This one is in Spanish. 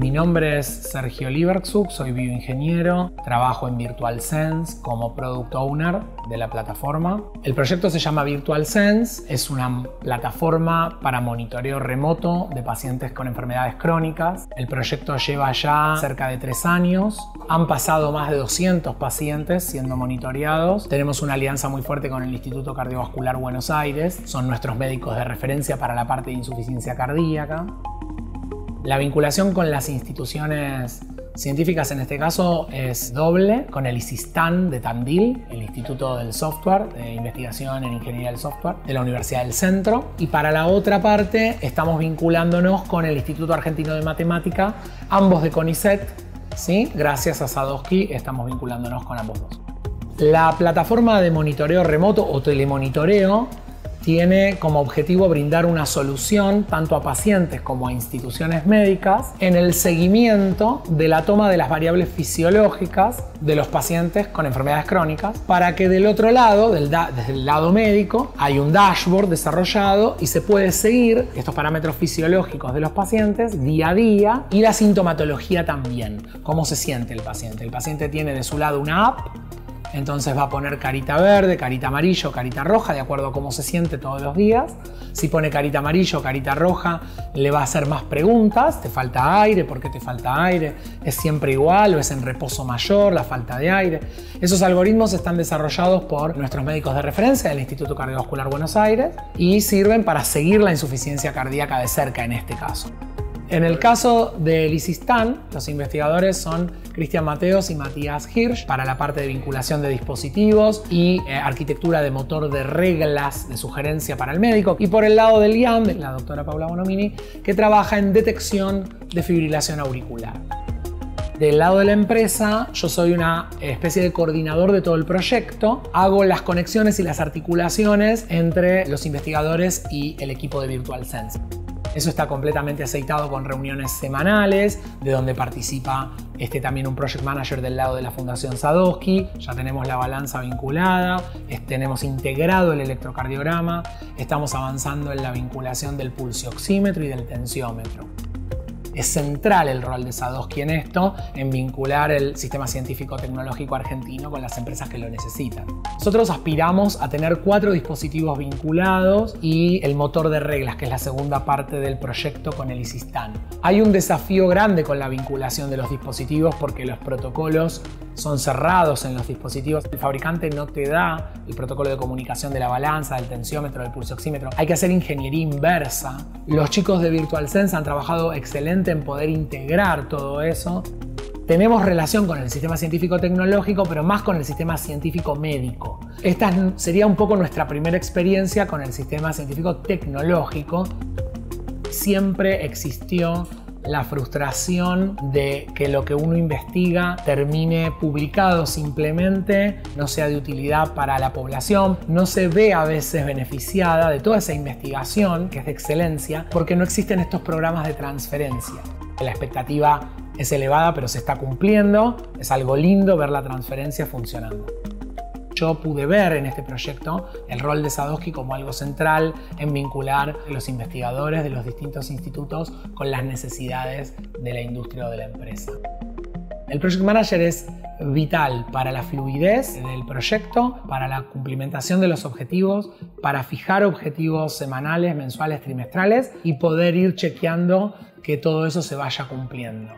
Mi nombre es Sergio Libertsuk, soy bioingeniero, trabajo en Virtual Sense como Product Owner de la plataforma. El proyecto se llama Virtual Sense, es una plataforma para monitoreo remoto de pacientes con enfermedades crónicas. El proyecto lleva ya cerca de tres años, han pasado más de 200 pacientes siendo monitoreados. Tenemos una alianza muy fuerte con el Instituto Cardiovascular Buenos Aires, son nuestros médicos de referencia para la parte de insuficiencia cardíaca. La vinculación con las instituciones científicas en este caso es doble, con el ISISTAN de Tandil, el Instituto del Software, de Investigación en Ingeniería del Software, de la Universidad del Centro. Y para la otra parte estamos vinculándonos con el Instituto Argentino de Matemática, ambos de CONICET. ¿sí? Gracias a Sadowski estamos vinculándonos con ambos dos. La plataforma de monitoreo remoto o telemonitoreo tiene como objetivo brindar una solución tanto a pacientes como a instituciones médicas en el seguimiento de la toma de las variables fisiológicas de los pacientes con enfermedades crónicas para que del otro lado, desde el lado médico, hay un dashboard desarrollado y se puede seguir estos parámetros fisiológicos de los pacientes día a día y la sintomatología también, cómo se siente el paciente. El paciente tiene de su lado una app entonces va a poner carita verde, carita amarillo, carita roja, de acuerdo a cómo se siente todos los días. Si pone carita amarillo, carita roja, le va a hacer más preguntas. ¿Te falta aire? ¿Por qué te falta aire? ¿Es siempre igual o es en reposo mayor la falta de aire? Esos algoritmos están desarrollados por nuestros médicos de referencia del Instituto Cardiovascular Buenos Aires y sirven para seguir la insuficiencia cardíaca de cerca en este caso. En el caso del ISISTAN, los investigadores son Cristian Mateos y Matías Hirsch para la parte de vinculación de dispositivos y eh, arquitectura de motor de reglas de sugerencia para el médico. Y por el lado del IAM, la doctora Paula Bonomini, que trabaja en detección de fibrilación auricular. Del lado de la empresa, yo soy una especie de coordinador de todo el proyecto. Hago las conexiones y las articulaciones entre los investigadores y el equipo de Virtual Sense. Eso está completamente aceitado con reuniones semanales, de donde participa este, también un project manager del lado de la Fundación Sadowski. Ya tenemos la balanza vinculada, tenemos integrado el electrocardiograma, estamos avanzando en la vinculación del pulsioxímetro y del tensiómetro. Es central el rol de Sadowski en esto, en vincular el sistema científico tecnológico argentino con las empresas que lo necesitan. Nosotros aspiramos a tener cuatro dispositivos vinculados y el motor de reglas, que es la segunda parte del proyecto con el ISISTAN. Hay un desafío grande con la vinculación de los dispositivos porque los protocolos son cerrados en los dispositivos. El fabricante no te da el protocolo de comunicación de la balanza, del tensiómetro, del pulsoxímetro. Hay que hacer ingeniería inversa. Los chicos de Virtual Sense han trabajado excelente en poder integrar todo eso. Tenemos relación con el sistema científico tecnológico, pero más con el sistema científico médico. Esta sería un poco nuestra primera experiencia con el sistema científico tecnológico. Siempre existió la frustración de que lo que uno investiga termine publicado simplemente, no sea de utilidad para la población, no se ve a veces beneficiada de toda esa investigación, que es de excelencia, porque no existen estos programas de transferencia. La expectativa es elevada, pero se está cumpliendo, es algo lindo ver la transferencia funcionando yo pude ver en este proyecto el rol de Sadowski como algo central en vincular a los investigadores de los distintos institutos con las necesidades de la industria o de la empresa. El Project Manager es vital para la fluidez del proyecto, para la cumplimentación de los objetivos, para fijar objetivos semanales, mensuales, trimestrales y poder ir chequeando que todo eso se vaya cumpliendo.